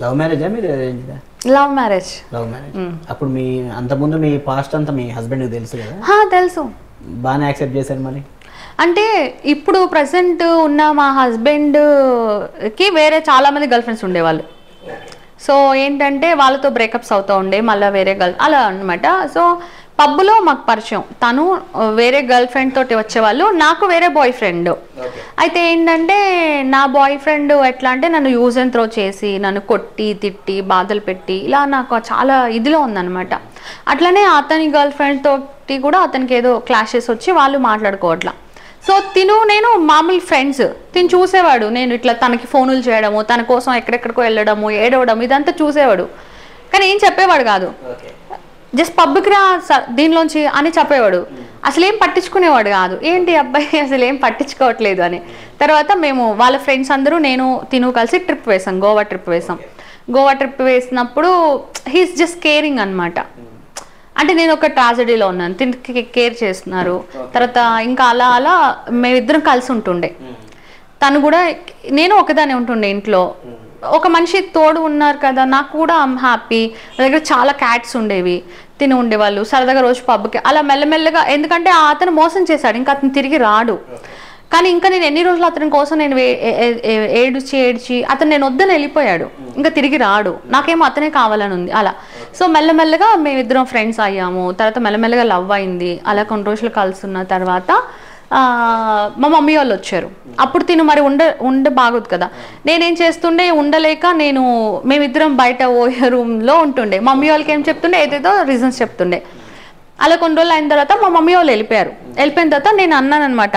Love మ్యారేజా మీరు? Love marriage love marriage అప్పుడు మీ అంతకుముందు మీ పాస్ట్ అంతా మీ హస్బెండ్కి తెలుసు కదా? తెలుసు. బాగానే యాక్సెప్ట్ చేశారు మరి? అంటే ఇప్పుడు ప్రజెంట్ ఉన్న మా హస్బెండ్కి వేరే చాలా మంది గర్ల్ ఫ్రెండ్స్ ఉండేవాళ్ళు. సో ఏంటంటే వాళ్ళతో బ్రేకప్స్ అవుతూ ఉండే మళ్ళీ వేరే గర్ల్ అలా అన్నమాట. సో పబ్బులో మాకు పరిచయం. తను వేరే గర్ల్ ఫ్రెండ్ తోటి వచ్చేవాళ్ళు నాకు వేరే బాయ్ ఫ్రెండ్. అయితే ఏంటంటే నా బాయ్ ఫ్రెండ్ ఎట్లా అంటే నన్ను యూజ్ అండ్ త్రో చేసి నన్ను కొట్టి తిట్టి బాధలు పెట్టి ఇలా నాకు చాలా ఇదిలో ఉందన్నమాట. అట్లనే అతని గర్ల్ ఫ్రెండ్ తోటి కూడా అతనికి ఏదో క్లాషెస్ వచ్చి వాళ్ళు మాట్లాడుకోవట్లా. సో తిను నేను మామూలు ఫ్రెండ్స్. తిను చూసేవాడు. నేను ఇట్లా తనకి ఫోనులు చేయడము తన కోసం ఎక్కడెక్కడికో వెళ్ళడము ఏడవడం ఇదంతా చూసేవాడు. కానీ ఏం చెప్పేవాడు కాదు. జస్ట్ పబ్కి రా స- దీనిలోంచి అని చెప్పేవాడు. అసలు ఏం పట్టించుకునేవాడు కాదు. ఏంటి అబ్బాయి అసలు ఏం పట్టించుకోవట్లేదు అని. తర్వాత మేము వాళ్ళ ఫ్రెండ్స్ అందరూ నేను తిను కలిసి ట్రిప్ వేసాం. గోవా ట్రిప్ వేసాం. గోవా ట్రిప్ వేసినప్పుడు హీస్ జస్ట్ కేరింగ్ అన్నమాట. అంటే నేను ఒక ట్రాజడీలో ఉన్నాను. తినికి కేర్ చేస్తున్నారు. తర్వాత ఇంకా అలా అలా మేమిద్దరం కలిసి ఉంటుండే. తను కూడా నేను ఒకదానే ఉంటుండే ఇంట్లో. ఒక మనిషి తోడు ఉన్నారు కదా నాకు కూడా ఐమ్ హ్యాపీ నా దగ్గర చాలా క్యాట్స్ ఉండేవి తిని ఉండేవాళ్ళు. సరదాగా రోజు పబ్కి అలా మెల్లమెల్లగా ఎందుకంటే ఆ అతను మోసం చేశాడు ఇంకా అతను తిరిగి రాడు. కానీ ఇంకా నేను ఎన్ని రోజులు అతని కోసం నేను వే- ఏ- ఏడ్చి ఏడ్చి అతను నేను వద్దని వెళ్ళిపోయాడు. ఇంకా తిరిగి రాడు. నాకేమో అతనే కావాలని ఉంది అలా. సో మెల్లమెల్లగా మేమిద్దరం ఫ్రెండ్స్ అయ్యాము. తర్వాత మెల్లమెల్లగా లవ్ అయింది. అలా కొన్ని రోజులు కలుసున్న తర్వాత మా మమ్మీ వాళ్ళు వచ్చారు. అప్పుడు తిను మరి ఉండ ఉండ బాగోదు కదా. నేనేం చేస్తుండే ఉండలేక నేను మేమిద్దరం బయట ఓయే రూమ్లో ఉంటుండే. మమ్మీ వాళ్ళకి ఏం చెప్తుండే ఏదేదో రీజన్స్ చెప్తుండే. అలా కొన్ని రోజులు అయిన తర్వాత మా మమ్మీ వాళ్ళు వెళ్ళిపోయారు. వెళ్ళిపోయిన తర్వాత నేను అన్నాను అనమాట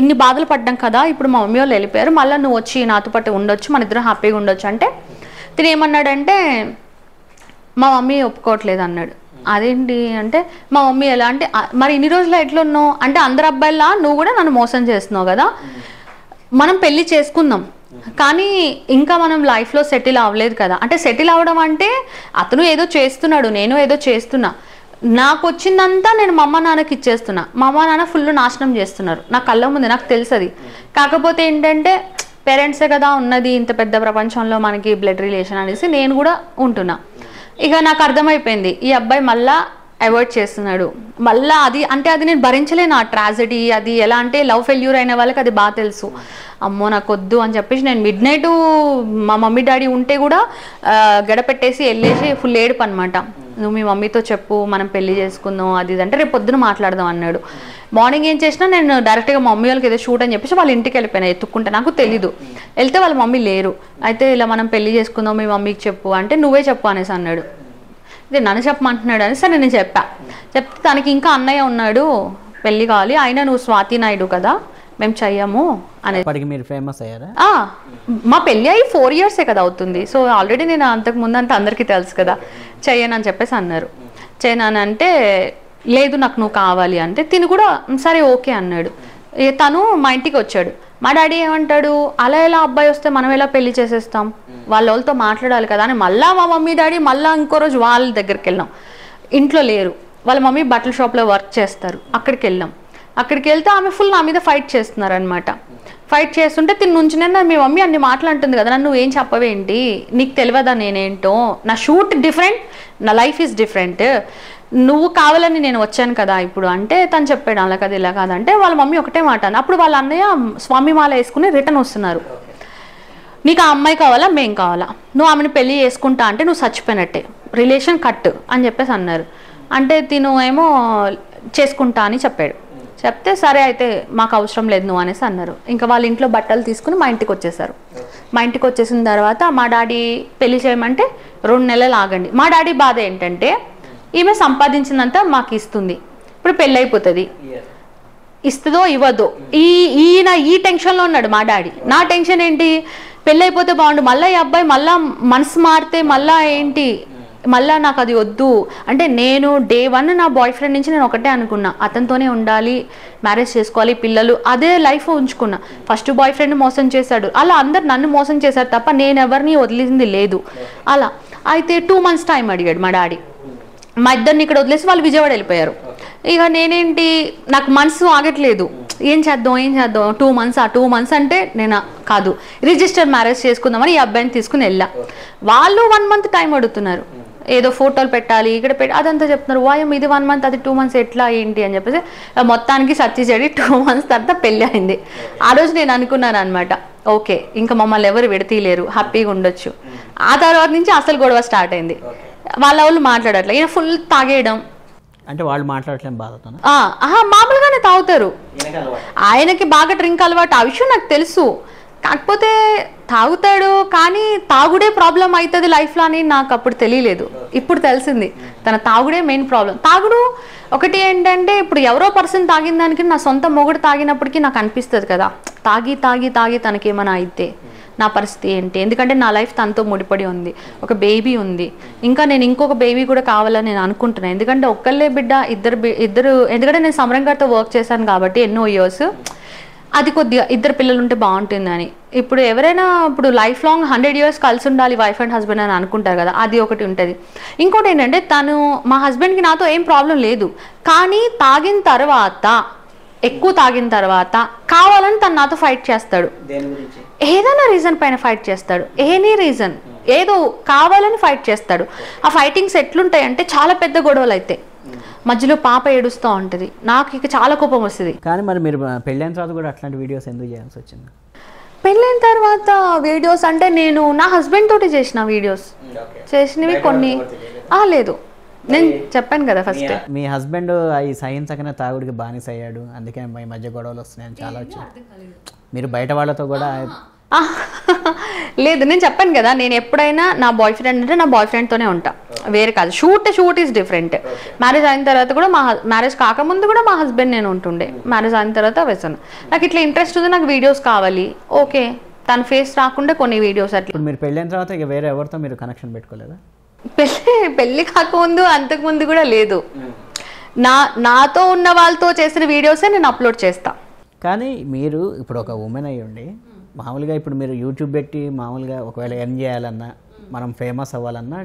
ఇన్ని బాధలు పడ్డాం కదా ఇప్పుడు మా మమ్మీ వాళ్ళు వెళ్ళిపోయారు. మళ్ళీ నువ్వు వచ్చి నాతో పాటు ఉండొచ్చు మన ఇద్దరం హ్యాపీగా ఉండొచ్చు. అంటే తినేమన్నాడంటే మా మమ్మీ ఒప్పుకోవట్లేదు అన్నాడు. అదేంటి అంటే మా మమ్మీ ఎలా? అంటే మరి ఇన్ని రోజులు ఎట్లా ఉన్నావు? అంటే అందరు అబ్బాయిలా? నువ్వు కూడా నన్ను మోసం చేస్తున్నావు కదా? మనం పెళ్ళి చేసుకుందాం. కానీ ఇంకా మనం లైఫ్లో సెటిల్ అవ్వలేదు కదా. అంటే సెటిల్ అవ్వడం అంటే అతను ఏదో చేస్తున్నాడు నేను ఏదో చేస్తున్నా. నాకు వచ్చిందంతా నేను మా అమ్మ నాన్నకి ఇచ్చేస్తున్నా. మా అమ్మ నాన్న ఫుల్ నాశనం చేస్తున్నారు. నా కళ్ళ ముందు నాకు తెలుసది. కాకపోతే ఏంటంటే పేరెంట్సే కదా ఉన్నది ఇంత పెద్ద ప్రపంచంలో మనకి బ్లడ్ రిలేషన్ అనేసి నేను కూడా ఉంటున్నా. ఇక నాకు అర్థమైపోయింది. ఈ అబ్బాయి మళ్ళా అవాయిడ్ చేస్తున్నాడు. మళ్ళా అది అంటే అది నేను భరించలేను ఆ ట్రాజడీ అది ఎలా అంటే లవ్ ఫెయిల్యూర్ అయిన వాళ్ళకి అది బాగా తెలుసు. అమ్మో నాకు వద్దు అని చెప్పేసి నేను మిడ్ నైట్ మా మమ్మీ డాడీ ఉంటే కూడా గడపెట్టేసి వెళ్ళేసి ఫుల్ ఏడుపు అనమాట నువ్వు మీ మమ్మీతో చెప్పు మనం పెళ్ళి చేసుకుందాం అది ఇది అంటే రేపు పొద్దున మాట్లాడదాం అన్నాడు. మార్నింగ్ ఏం చేసినా నేను డైరెక్ట్గా మమ్మీ వాళ్ళకి ఏదో షూట్ అని చెప్పేసి వాళ్ళ ఇంటికి వెళ్ళిపోయినా ఎత్తుక్కుంటే. నాకు తెలీదు. వెళ్తే వాళ్ళ మమ్మీ లేరు. అయితే ఇలా మనం పెళ్ళి చేసుకుందాం మీ మమ్మీకి చెప్పు అంటే నువ్వే చెప్పు అనేసి అన్నాడు. ఇది నన్ను చెప్పమంటున్నాడు అని సరే నేను చెప్పా. చెప్తే తనకి ఇంకా అన్నయ్య ఉన్నాడు పెళ్ళి కావాలి. అయినా నువ్వు స్వాతి నాయుడు కదా మేము చెయ్యము అనేది మీరు ఫేమస్ అయ్యారా? మా పెళ్ళి అయ్యి ఫోర్ ఇయర్సే కదా అవుతుంది. సో ఆల్రెడీ నేను అంతకు ముందు అంతా అందరికీ తెలుసు కదా. చెయ్యను అని చెప్పేసి అన్నారు. చేయను అంటే లేదు నాకు నువ్వు కావాలి అంటే తిను కూడా "మ్, సరే ఓకే అన్నాడు. తను మా ఇంటికి వచ్చాడు. మా డాడీ ఏమంటాడు? అలా ఎలా అబ్బాయి వస్తే మనం ఎలా పెళ్ళి చేసేస్తాం? వాళ్ళ వాళ్ళతో మాట్లాడాలి కదా అని మళ్ళా మా మమ్మీ డాడీ మళ్ళా ఇంకో రోజు వాళ్ళ దగ్గరికి వెళ్ళాం. ఇంట్లో లేరు. వాళ్ళ మమ్మీ బట్టల షాప్లో వర్క్ చేస్తారు. అక్కడికి వెళ్ళాం. అక్కడికి వెళ్తే ఆమె ఫుల్ నా మీద ఫైట్ చేస్తున్నారనమాట ఫైట్ చేస్తుంటే తిని నుంచి మీ మమ్మీ అన్ని మాట్లాడుతుంది కదా నన్ను ఏం చెప్పవేంటి? నీకు తెలియదా నేనేంటో? నా షూట్ డిఫరెంట్ నా లైఫ్ ఈజ్ డిఫరెంట్ నువ్వు కావాలని నేను వచ్చాను కదా ఇప్పుడు. అంటే తను చెప్పాడు అలా కదా ఇలా కాదంటే వాళ్ళ మమ్మీ ఒకటే మాట అప్పుడు వాళ్ళ అన్నయ్య స్వామి మాల వేసుకుని రిటర్న్ వస్తున్నారు. నీకు ఆ అమ్మాయి కావాలా? మేం కావాలా? నువ్వు ఆమెను పెళ్ళి చేసుకుంటా అంటే నువ్వు చచ్చిపోయినట్టే. రిలేషన్ కట్ అని చెప్పేసి అన్నారు. అంటే తిను ఏమో చేసుకుంటా అని చెప్పాడు. చెప్తే సరే అయితే మాకు అవసరం లేదు నువ్వు అనేసి అన్నారు. ఇంకా వాళ్ళ ఇంట్లో బట్టలు తీసుకుని మా ఇంటికి వచ్చేసారు. మా ఇంటికి వచ్చేసిన తర్వాత మా డాడీ పెళ్ళి చేయమంటే రెండు నెలలు ఆగండి. మా డాడీ బాధ ఏంటంటే ఈమె సంపాదించిందంతా మాకు ఇస్తుంది. ఇప్పుడు పెళ్ళి అయిపోతుంది. ఇస్తుందో ఇవ్వదో. ఈ ఈయన ఈ టెన్షన్లో ఉన్నాడు మా డాడీ. నా టెన్షన్ ఏంటి? పెళ్ళి అయిపోతే బాగుండు. మళ్ళీ ఈ అబ్బాయి మళ్ళా మనసు మారితే మళ్ళా ఏంటి? మళ్ళా నాకు అది వద్దు. అంటే నేను డే వన్ నా బాయ్ ఫ్రెండ్ నుంచి నేను ఒకటే అనుకున్నా. అతనితోనే ఉండాలి మ్యారేజ్ చేసుకోవాలి పిల్లలు అదే లైఫ్ ఉంచుకున్నా. ఫస్ట్ బాయ్ ఫ్రెండ్ మోసం చేశాడు. అలా అందరు నన్ను మోసం చేశారు తప్ప నేను ఎవరిని వదిలింది లేదు. అలా. అయితే టూ మంత్స్ టైం అడిగాడు మా డాడీ మా ఇద్దరిని ఇక్కడ వదిలేసి వాళ్ళు విజయవాడ వెళ్ళిపోయారు. ఇక నేనేంటి? నాకు మనసు ఆగట్లేదు. ఏం చేద్దాం ఏం చేద్దాం? టూ మంత్స్ ఆ టూ మంత్స్ అంటే నేను కాదు. రిజిస్టర్ మ్యారేజ్ చేసుకుందామని ఈ అబ్బాయిని తీసుకుని వెళ్ళా. వాళ్ళు వన్ మంత్ టైం అడుగుతున్నారు. ఏదో ఫోటోలు పెట్టాలి ఇక్కడ పెట్టి అదంతా చెప్తున్నారు. వాయం ఇది వన్ మంత్ అది టూ మంత్స్ ఎట్లా ఏంటి? అని చెప్పేసి మొత్తానికి సర్చి చెడి టూ మంత్స్ తర్వాత పెళ్ళి అయింది. ఆ రోజు నేను అనుకున్నాను అనమాట ఓకే ఇంకా మమ్మల్ని ఎవరు విడతీయలేరు హ్యాపీగా ఉండొచ్చు. ఆ తర్వాత నుంచి అసలు గొడవ స్టార్ట్ అయింది. వాళ్ళ వాళ్ళు మాట్లాడట్లే ఈయన ఫుల్ తాగేయడం. అంటే వాళ్ళు మాట్లాడట్లేం ఆహా మామూలుగానే తాగుతారు. ఆయనకి బాగా డ్రింక్ అలవాటు ఆ విషయం నాకు తెలుసు. కాకపోతే తాగుతాడు కానీ తాగుడే ప్రాబ్లం అవుతుంది లైఫ్లో అని నాకు అప్పుడు తెలియలేదు. ఇప్పుడు తెలిసింది. తన తాగుడే మెయిన్ ప్రాబ్లం. తాగుడు ఒకటి ఏంటంటే ఇప్పుడు ఎవరో పర్సన్ తాగిన దానికి నా సొంత మొగుడు తాగినప్పటికీ నాకు అనిపిస్తుంది కదా. తాగి తాగి తాగి తనకేమైనా అయితే నా పరిస్థితి ఏంటి? ఎందుకంటే నా లైఫ్ తనతో ముడిపడి ఉంది. ఒక బేబీ ఉంది. ఇంకా నేను ఇంకొక బేబీ కూడా కావాలని నేను అనుకుంటున్నాను ఎందుకంటే ఒక్కళ్ళే బిడ్డ ఇద్దరు బి- ఇద్దరు ఎందుకంటే నేను సమరం గారితో వర్క్ చేశాను కాబట్టి ఎన్నో ఇయర్స్. అది కొద్దిగా ఇద్దరు పిల్లలు ఉంటే బాగుంటుందని. ఇప్పుడు ఎవరైనా ఇప్పుడు లైఫ్ లాంగ్ హండ్రెడ్ ఇయర్స్ కలిసి ఉండాలి వైఫ్ అండ్ హస్బెండ్ అని అనుకుంటారు కదా అది ఒకటి ఉంటుంది. ఇంకోటి ఏంటంటే తను మా హస్బెండ్కి నాతో ఏం ప్రాబ్లం లేదు. కానీ తాగిన తర్వాత ఎక్కువ తాగిన తర్వాత కావాలని తను నాతో ఫైట్ చేస్తాడు. ఏదైనా రీజన్ పైన ఫైట్ చేస్తాడు. ఎనీ రీజన్ ఏదో కావాలని ఫైట్ చేస్తాడు. ఆ ఫైటింగ్స్ ఎట్లుంటాయి అంటే చాలా పెద్ద గొడవలు అయితే. మధ్యలో పాప ఏడుస్తూ ఉంటుంది. నాకు ఇక చాలా కోపం వస్తుంది. కానీ మరి మీరు పెళ్ళైన తర్వాత కూడా అట్లాంటి వీడియోస్ ఎందుకు చేయాల్సి వచ్చింది? పెళ్ళైన తర్వాత వీడియోస్ అంటే నేను నా హస్బెండ్ తోటి చేసిన వీడియోస్. చేసినవి కొన్ని. ఆ లేదు. నేను చెప్పాను కదా ఫస్ట్ మీ హస్బెండ్ ఈ సహించకనే తాగుడికి బానిస అయ్యాడు అందుకే మీ మధ్య గొడవలు వస్తున్నాయని చాలా వచ్చాయి మీరు బయట వాళ్ళతో కూడా లేదు నేను చెప్పాను కదా నేను ఎప్పుడైనా నా బాయ్ ఫ్రెండ్ అంటే నా బాయ్ ఫ్రెండ్తోనే ఉంటా. వేరే కాదు. Shoot shoot is different marriage అయిన తర్వాత కూడా మా మ్యారేజ్ కాకముందు కూడా మా హస్బెండ్ నేను ఉంటుండే. మ్యారేజ్ అయిన తర్వాత వేసాను నాకు ఇట్లా ఇంట్రెస్ట్ ఉంది నాకు వీడియోస్ కావాలి. ఓకే తన ఫేస్ రాకుండా కొన్ని వీడియోస్ అట్లా. ఇప్పుడు మీరు పెళ్ళైన తర్వాత ఇక వేరే ఎవరితో మీరు కనెక్షన్ పెట్టుకోలేదా? పెళ్ళి పెళ్ళి కాకముందు అంతకుముందు కూడా లేదు. నా నాతో ఉన్న వాళ్ళతో చేసిన వీడియోసే నేను అప్లోడ్ చేస్తా. కానీ మీరు ఇప్పుడు ఒక ఉమెన్ అయ్యి ఉండి మామూలుగా ఇప్పుడు మీరు యూట్యూబ్ పెట్టి మామూలుగా ఒకవేళ ఎర్న్ చేయాలన్నా మనం ఫేమస్ అవ్వాలన్నా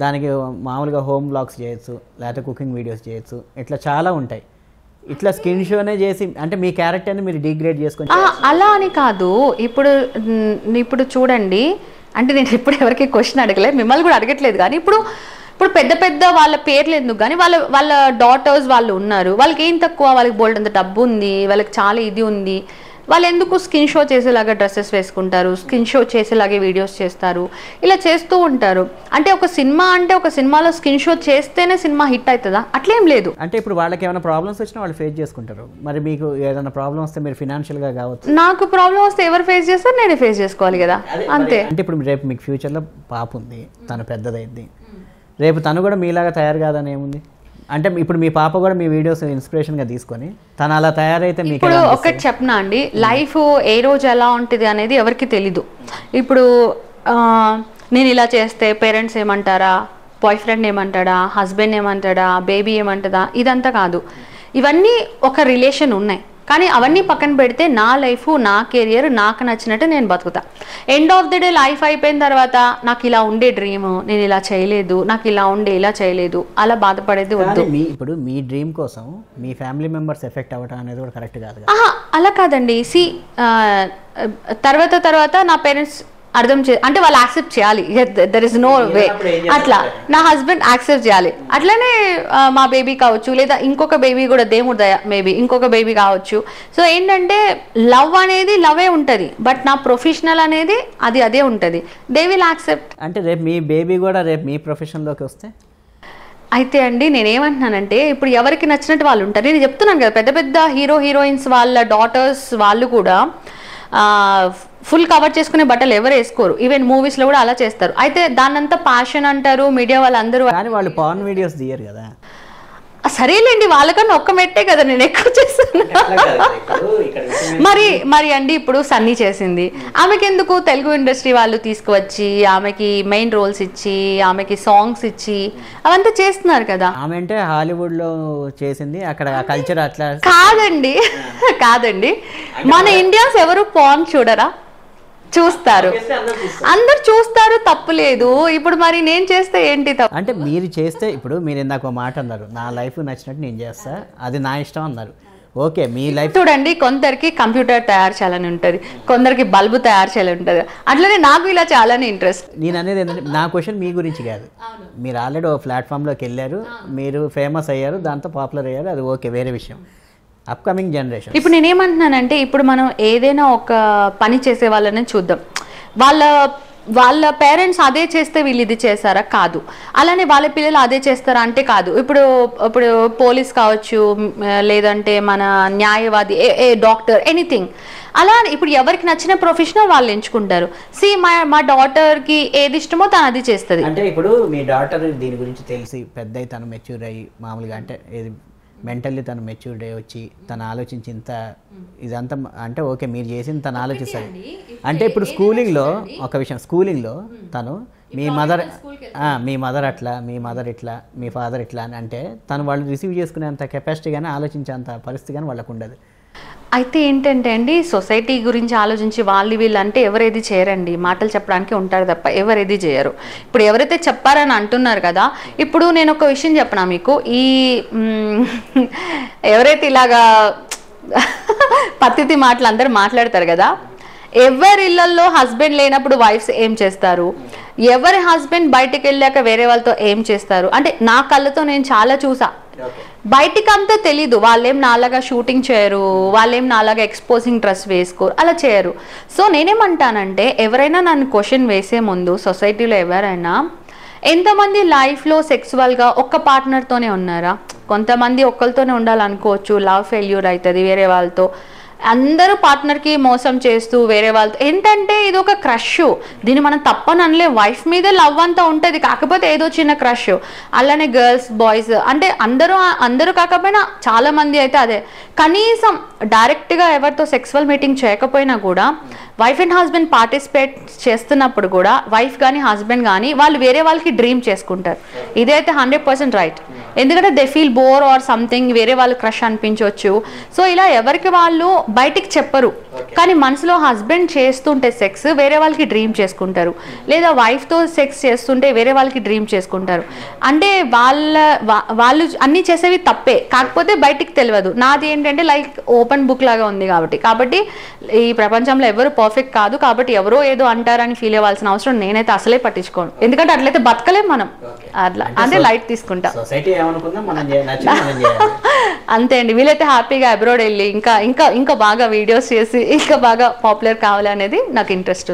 దానికి మామూలుగా హోమ్ బ్లాగ్స్ చేయొచ్చు లేకపోతే కుకింగ్ వీడియోస్ చేయొచ్చు. ఇట్లా చాలా ఉంటాయి. ఇట్లా స్కిన్ షోనే చేసి అంటే మీ క్యారెక్టర్ని మీరు డిగ్రేడ్ చేసుకొని అలా అని కాదు. ఇప్పుడు ఇప్పుడు చూడండి. అంటే నేను ఇప్పుడు ఎవరికి క్వశ్చన్ అడగలేదు మిమ్మల్ని కూడా అడగట్లేదు కానీ ఇప్పుడు ఇప్పుడు పెద్ద పెద్ద వాళ్ళ పేర్లు ఎందుకు కానీ వాళ్ళ వాళ్ళ డాటర్స్ వాళ్ళు ఉన్నారు. వాళ్ళకి ఏం తక్కువ? వాళ్ళకి బోల్డ్ అంత డబ్బు ఉంది వాళ్ళకి చాలా ఇది ఉంది. వాళ్ళు ఎందుకు స్కిన్ షో చేసేలాగా డ్రెస్సెస్ వేసుకుంటారు? స్కిన్ షో చేసేలాగే వీడియోస్ చేస్తారు? ఇలా చేస్తూ ఉంటారు. అంటే ఒక సినిమా అంటే ఒక సినిమాలో స్కిన్ షో చేస్తేనే సినిమా హిట్ అవుతుందా అట్లేం లేదు. అంటే ఇప్పుడు వాళ్ళకి ఏమైనా ప్రాబ్లమ్స్ వచ్చినా వాళ్ళు ఫేస్ చేసుకుంటారు. మరి మీకు ఏదైనా ప్రాబ్లం వస్తే మీరు ఫినాన్షియల్గా కావచ్చు. నాకు ప్రాబ్లం వస్తే ఎవరు ఫేస్ చేస్తారు? నేనే ఫేస్ చేసుకోవాలి కదా. అంతే. అంటే ఇప్పుడు రేపు మీకు ఫ్యూచర్లో పాప ఉంది. తను పెద్దదైంది. రేపు తను కూడా మీలాగా తయారు కాదని ఏముంది? అంటే ఇప్పుడు మీ పాప కూడా మీ వీడియోస్ ఇన్స్పిరేషన్గా తీసుకొని తను అలా తయారైతే మీకు ఇప్పుడు ఒకటి చెప్పనా అండి? లైఫ్ ఏ రోజు ఎలా ఉంటుంది అనేది ఎవరికి తెలీదు. ఇప్పుడు నేను ఇలా చేస్తే పేరెంట్స్ ఏమంటారా? బాయ్ ఫ్రెండ్ ఏమంటాడా? హస్బెండ్ ఏమంటాడా? బేబీ ఏమంటుందా? ఇదంతా కాదు. ఇవన్నీ ఒక రిలేషన్ ఉన్నాయి. కానీ అవన్నీ పక్కన పెడితే నా లైఫ్ నా కెరియర్ నాకు నచ్చినట్టు నేను బతుకుతా. End of the day life అయిపోయిన తర్వాత నాకు ఇలా ఉండే డ్రీమ్ నేను ఇలా చేయలేదు నాకు ఇలా ఉండే ఇలా చేయలేదు అలా బాధపడేది వద్దు. మీ ఇప్పుడు మీ డ్రీమ్ కోసం మీ ఫ్యామిలీ మెంబర్స్ ఎఫెక్ట్ అవ్వడం అనేది కూడా కరెక్ట్ కాదు అలా కాదండి. సి తర్వాత తర్వాత నా పేరెంట్స్ అర్థం చే అంటే వాళ్ళు యాక్సెప్ట్ చేయాలి. దర్ ఇస్ నో వే అట్లా. నా హస్బెండ్ యాక్సెప్ట్ చేయాలి. అట్లనే మా బేబీ కావచ్చు లేదా ఇంకొక బేబీ కూడా దేవుడు దయ మేబీ ఇంకొక బేబీ కావచ్చు. సో ఏంటంటే లవ్ అనేది లవే ఉంటుంది. బట్ నా ప్రొఫెషనల్ అనేది అది అదే ఉంటుంది. దే విల్ యాక్సెప్ట్ అంటే రేపు మీ బేబీ కూడా రేపు మీ ప్రొఫెషన్లోకి వస్తే? అయితే అండి నేనేమంటున్నానంటే ఇప్పుడు ఎవరికి నచ్చినట్టు వాళ్ళు ఉంటారు. నేను చెప్తున్నాను కదా పెద్ద పెద్ద హీరో హీరోయిన్స్ వాళ్ళ డాటర్స్ వాళ్ళు కూడా ఫుల్ కవర్ చేసుకునే బట్టలు ఎవరు వేసుకోరు. ఈవెన్ మూవీస్లో కూడా అలా చేస్తారు. అయితే దాన్నంతా ప్యాషన్ అంటారు మీడియా వాళ్ళందరూ కానీ వాళ్ళు పాన్ వీడియోస్ తీయరు కదా. సరేలేండి వాళ్ళకన్నా ఒక్క మెట్టే కదా నేను ఎక్కువ చేస్తాను. మరి మరి అండి ఇప్పుడు సన్నీ చేసింది. ఆమెకి ఎందుకు తెలుగు ఇండస్ట్రీ వాళ్ళు తీసుకువచ్చి ఆమెకి మెయిన్ రోల్స్ ఇచ్చి ఆమెకి సాంగ్స్ ఇచ్చి అవంతా చేస్తున్నారు కదా. ఆమె అంటే హాలీవుడ్లో చేసింది అక్కడ కల్చర్ అట్లా కాదండి కాదండి. మన ఇండియన్స్ ఎవరు పాన్ చూడరా? చూస్తారు. అందరు చూస్తారు తప్పు లేదు. ఇప్పుడు మరి నేను చేస్తే ఏంటి తప్పు? అంటే మీరు చేస్తే ఇప్పుడు మీరు ఇందాక ఒక మాట అన్నారు నా లైఫ్ నచ్చినట్టు నేను చేస్తా అది నా ఇష్టం అన్నారు. ఓకే మీ లైఫ్ చూడండి కొందరికి కంప్యూటర్ తయారు చేయాలని ఉంటుంది కొందరికి బల్బు తయారు చేయాలని ఉంటుంది. అట్లనే నాకు ఇలా చాలానే ఇంట్రెస్ట్ నేను అనేది ఏంటంటే నా క్వశ్చన్ మీ గురించి కాదు. మీరు ఆల్రెడీ ఒక ప్లాట్ఫామ్లోకి వెళ్ళారు మీరు ఫేమస్ అయ్యారు దాంతో పాపులర్ అయ్యారు అది ఓకే వేరే విషయం. అప్కమింగ్ జనరేషన్ ఇప్పుడు నేనేమంటున్నానంటే ఇప్పుడు మనం ఏదైనా ఒక పని చేసే వాళ్ళని చూద్దాం. వాళ్ళ వాళ్ళ పేరెంట్స్ అదే చేస్తే వీళ్ళు ఇది చేస్తారా కాదు. అలానే వాళ్ళ పిల్లలు అదే చేస్తారా అంటే కాదు. ఇప్పుడు ఇప్పుడు పోలీస్ కావచ్చు లేదంటే మన న్యాయవాది ఏ డాక్టర్ ఎనీథింగ్. అలా ఇప్పుడు ఎవరికి నచ్చిన ప్రొఫెషనల్ వాళ్ళు ఎంచుకుంటారు. సి మా మా డాటర్కి ఏది ఇష్టమో తను అది చేస్తుంది. అంటే ఇప్పుడు మీ డాటర్ దీని గురించి తెలిసి పెద్ద తను మెచ్యూర్ అయ్యి మామూలుగా అంటే ఇది మెంటల్లీ తను మెచ్యూర్డ్ అయ్యి వచ్చి తను ఆలోచించి ఇంత ఇదంతా అంటే ఓకే మీరు చేసింది తను ఆలోచిస్తుంది అంటే ఇప్పుడు స్కూలింగ్లో ఒక విషయం స్కూలింగ్లో తను మీ మదర్ మీ మదర్ అట్లా మీ మదర్ ఇట్లా మీ ఫాదర్ ఇట్లా అని అంటే తను వాళ్ళు రిసీవ్ చేసుకునేంత కెపాసిటీ కానీ ఆలోచించేంత పరిస్థితి కానీ వాళ్ళకు ఉండదు. అయితే ఏంటంటే అండి సొసైటీ గురించి ఆలోచించి వాళ్ళు వీళ్ళు అంటే ఎవరేది చేయరండి. మాటలు చెప్పడానికి ఉంటారు తప్ప ఎవరేది చేయరు. ఇప్పుడు ఎవరైతే చెప్పారని అంటున్నారు కదా ఇప్పుడు నేను ఒక విషయం చెప్పనా మీకు? ఈ ఎవరైతే ఇలాగా పత్తితి మాటలు అందరూ మాట్లాడతారు కదా ఎవరి ఇళ్ళలో హస్బెండ్ లేనప్పుడు వైఫ్స్ ఏం చేస్తారు? ఎవరి హస్బెండ్ బయటికి వెళ్ళాక వేరే వాళ్ళతో ఏం చేస్తారు? అంటే నా కళ్ళతో నేను చాలా చూసా. బయటికంతా తెలీదు. వాళ్ళేం నాలాగా షూటింగ్ చేయరు వాళ్ళేం నాలాగా ఎక్స్పోజింగ్ డ్రెస్ వేసుకోరు అలా చేయరు. సో నేనేమంటానంటే ఎవరైనా నన్ను క్వశ్చన్ వేసే ముందు సొసైటీలో ఎవరైనా ఎంతమంది లైఫ్లో సెక్సువల్గా ఒక్క పార్ట్నర్తోనే ఉన్నారా? కొంతమంది ఒక్కరితోనే ఉండాలనుకోవచ్చు లవ్ ఫెయిల్యూర్ అవుతుంది వేరే వాళ్ళతో. అందరూ పార్ట్నర్కి మోసం చేస్తూ వేరే వాళ్ళతో. ఏంటంటే ఇది ఒక క్రష్ దీన్ని మనం తప్పని అనలే. వైఫ్ మీద లవ్ అంతా ఉంటుంది. కాకపోతే ఏదో చిన్న క్రష్ అలానే గర్ల్స్ బాయ్స్ అంటే అందరూ అందరూ కాకపోయినా చాలా మంది అయితే అదే. కనీసం డైరెక్ట్గా ఎవరితో సెక్సువల్ మీటింగ్ చేయకపోయినా కూడా వైఫ్ అండ్ హస్బెండ్ పార్టిసిపేట్ చేస్తున్నప్పుడు కూడా వైఫ్ కానీ హస్బెండ్ కానీ వాళ్ళు వేరే వాళ్ళకి డ్రీమ్ చేసుకుంటారు. ఇదైతే హండ్రెడ్ పర్సెంట్ రైట్ ఎందుకంటే they feel bore or something వేరే వాళ్ళు క్రష్ అనిపించవచ్చు. సో ఇలా ఎవరికి వాళ్ళు బయటికి చెప్పరు. కానీ మనసులో హస్బెండ్ చేస్తుంటే సెక్స్ వేరే వాళ్ళకి డ్రీమ్ చేసుకుంటారు. లేదా వైఫ్తో సెక్స్ చేస్తుంటే వేరే వాళ్ళకి డ్రీమ్ చేసుకుంటారు. అంటే వాళ్ళ వాళ్ళు అన్నీ చేసేవి తప్పే. కాకపోతే బయటికి తెలియదు. నాది ఏంటంటే లైక్ ఓపెన్ బుక్ లాగా ఉంది కాబట్టి. కాబట్టి ఈ ప్రపంచంలో ఎవరు పర్ఫెక్ట్ కాదు. కాబట్టి ఎవరో ఏదో అంటారని ఫీల్ అవ్వాల్సిన అవసరం నేనైతే అసలే పట్టించుకోను. ఎందుకంటే అట్లయితే బతకలేం మనం. అట్లా. అంటే లైట్ తీసుకుంటా. ఏమనుకుందా? మనం నచ్చింది అంతే అండి. వీలైతే హ్యాపీగా అబ్రాడ్ వెళ్ళి ఇంకా ఇంకా ఇంకా బాగా వీడియోస్ చేసి ఇంకా బాగా పాపులర్ కావాలి అనేది నాకు ఇంట్రెస్ట్